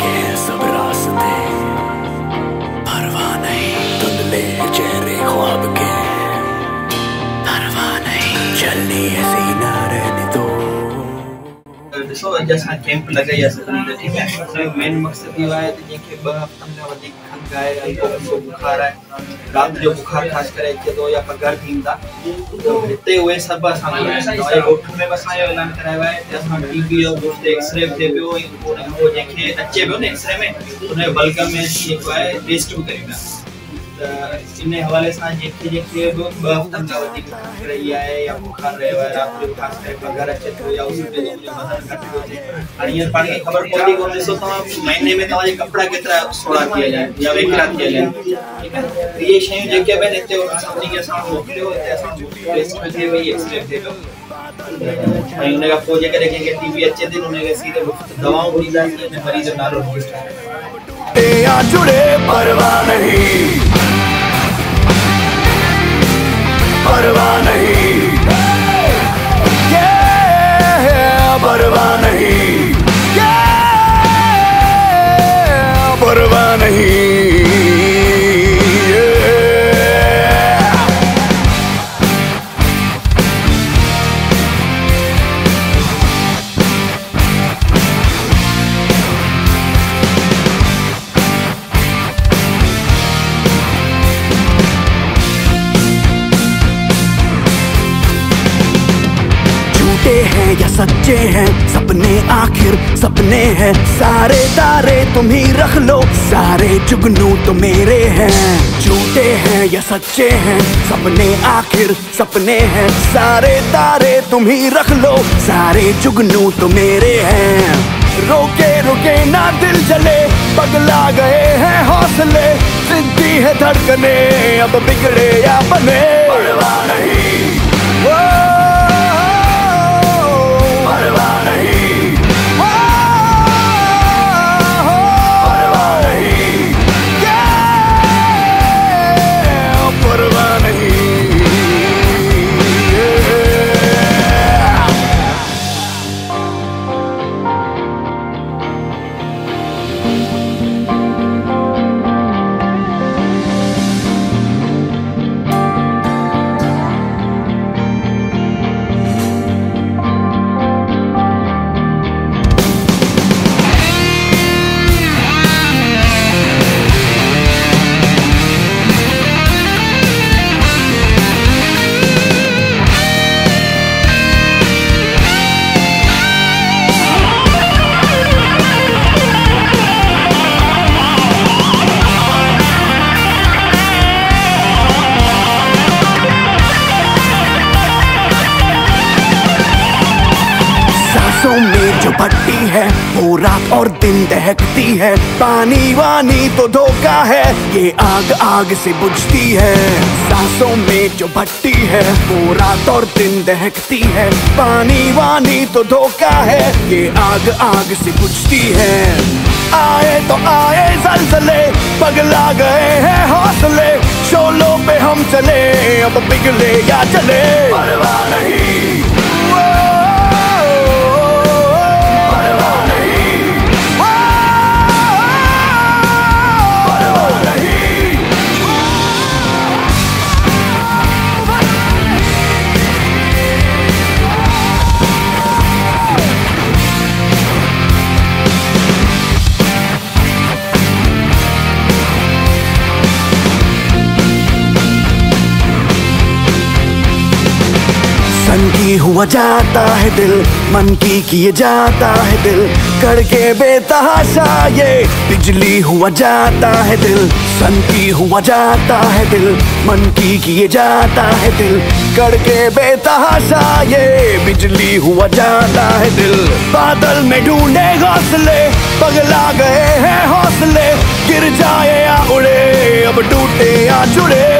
के ते त जंहिंखे ॿ हफ़्तनि खां वधीक खंघि आहे हल्को फुल्को बुखार आहे राति जो बुखार ख़ासि करे अचे थो या पघर थीनि था हिते उहे सभु असां तव्हांजे ॻोठ में बि ऐलान करायो आहे त असां टी जो हुते एक्सरे थिए पियो जंहिंखे अचे पियो न एक्सरे में बल्क में जेको आहे टेस्ट बि कयूं था त इन हवाले सां जंहिंखे जंहिंखे बि ॿ हफ़्तनि खां वधीक खंघि रही आहे या बुखार रहियो आहे राति जो ख़ासि करे पघर अचे थो या उस पे थो घटि थो थिए हाणे हींअर पाण खे ख़बर पवंदी कोन ॾिसो तव्हां महीने में तव्हांजे कपिड़ा केतिरा सोड़ा थी विया आहिनि या वेकिरा थी विया आहिनि ठीकु आहे त इहे शयूं जेके बि आहिनि हिते सभिनी खे असां मोकिलियो हिते असां थिए पई एक्सरे थिए पियो ऐं हुन खां पोइ जेकॾहिं कंहिंखे टीबी अचे थी हुनखे सीधे दवाऊं ॾींदासीं मरीज़ जो नालो जुड़े परवाह नहीं। परवाह नहीं। Yeah, परवाह नहीं। झूठे हैं या सच्चे हैं? सपने आखिर सपने हैं। सारे तारे तुम ही रख लो। सारे जुगनू तो मेरे हैं। झूठे हैं या सच्चे हैं? सपने आखिर सपने हैं। सारे तारे तुम ही रख लो। सारे जुगनू तो मेरे हैं। रोके, रुके ना दिल जले। पगला गए हैं हौसले। जिद्दी है धड़कने, अब बिगड़े या बने। सांसों में जो भट्टी है, वो रात और दिन दहकती है। पानी वानी तो धोखा है, ये आग आग से बुझती है। सांसों में जो भट्टी है, वो रात और दिन दहकती है। पानी वानी तो धोखा है, ये आग आग से बुझती है। आए तो आए जलजले, पगला गए हैं हौसले। शोलों पे हम चले, अब पिघले या चले परवाह नहीं। की हुआ जाता है दिल, मन की किए जाता है दिल। करके बेतहाशा ये बिजली हुआ जाता है दिल सन की हुआ जाता है दिल, मन की किए जाता है दिल। करके बेतहाशा ये बिजली हुआ जाता है दिल। बादल में ढूंढे हौसले पगला गए हैं हौसले। गिर जाए या उड़े, अब टूटे या जुड़े।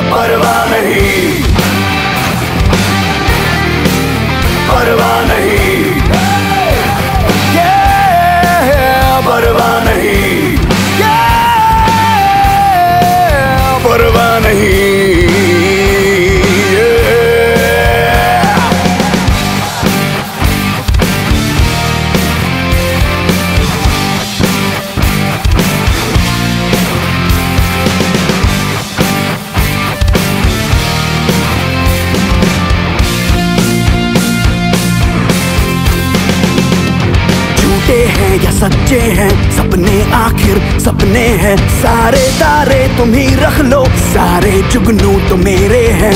सच्चे हैं, सपने आखिर सपने हैं। सारे तारे तुम ही रख लो, सारे जुगनू तो मेरे हैं।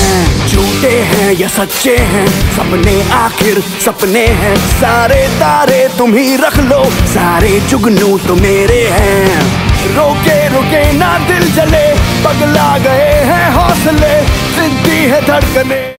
झूठे हैं या सच्चे हैं, सपने आखिर सपने हैं। सारे तारे तुम ही रख लो, सारे जुगनू तो मेरे हैं। रोके, रुके ना दिल जले, पगला गए हैं हौसले सिद्धि है धड़कने।